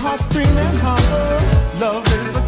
heart screaming holler. Love is a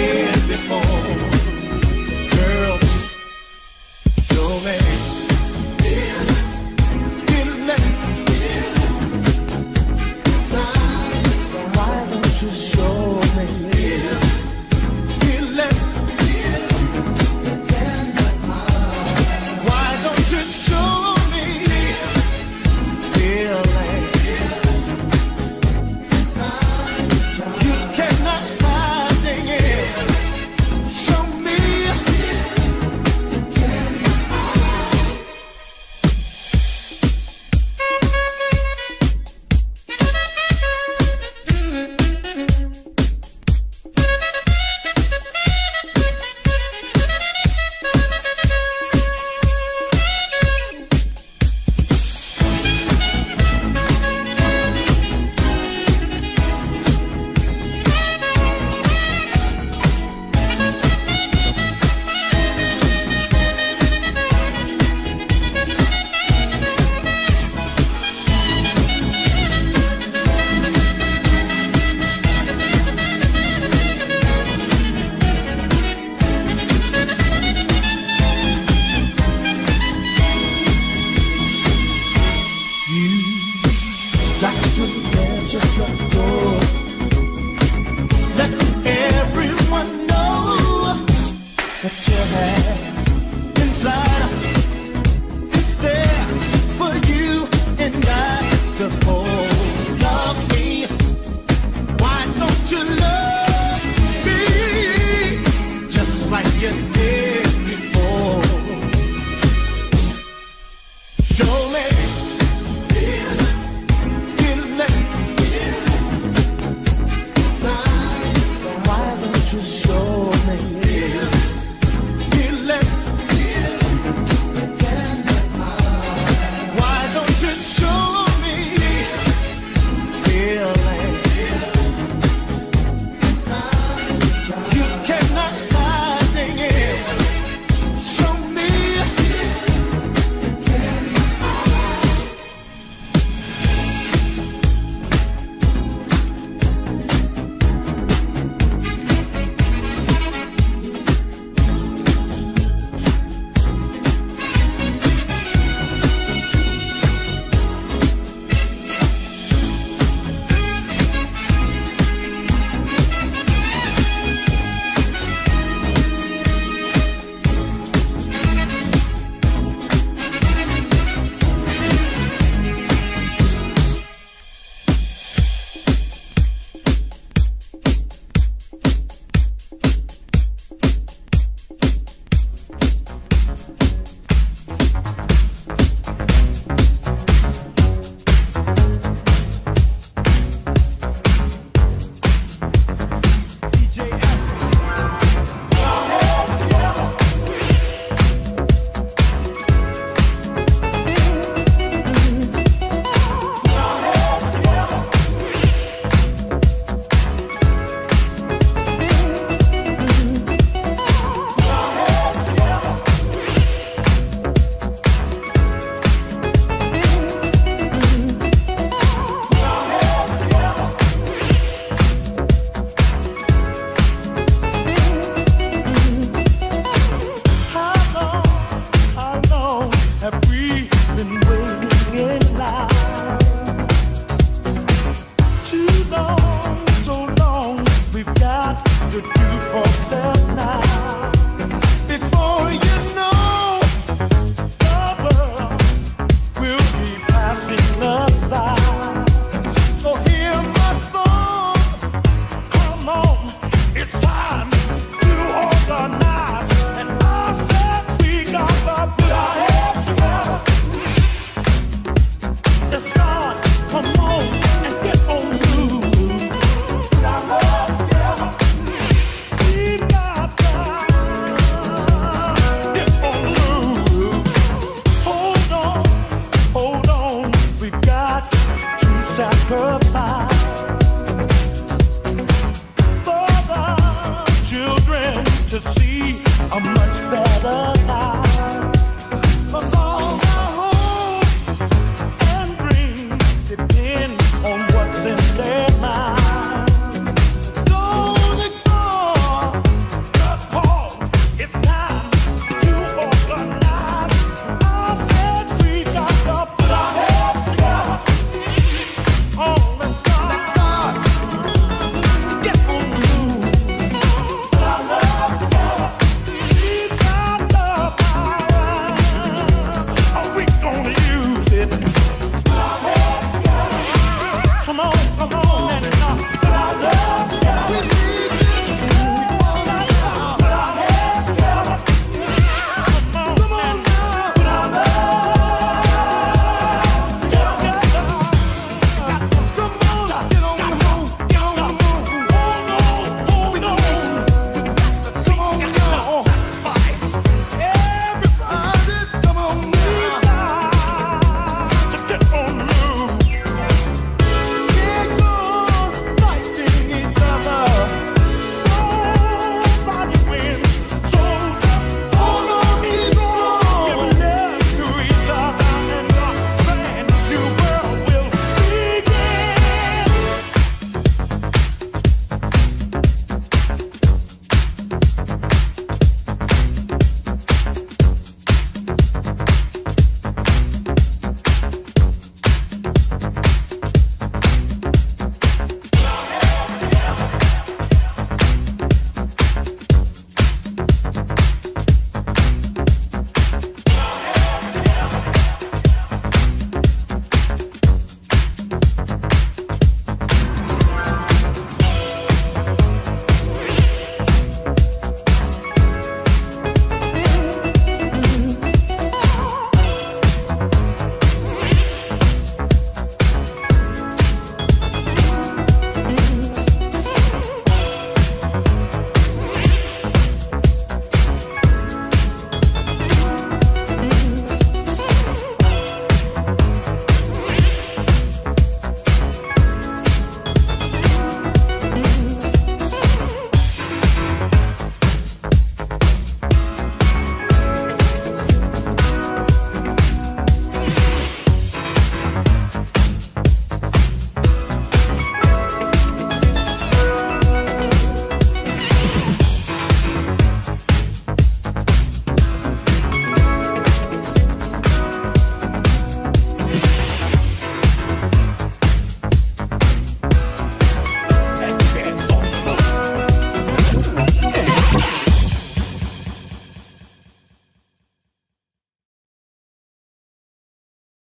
did before, to do for self.